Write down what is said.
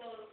those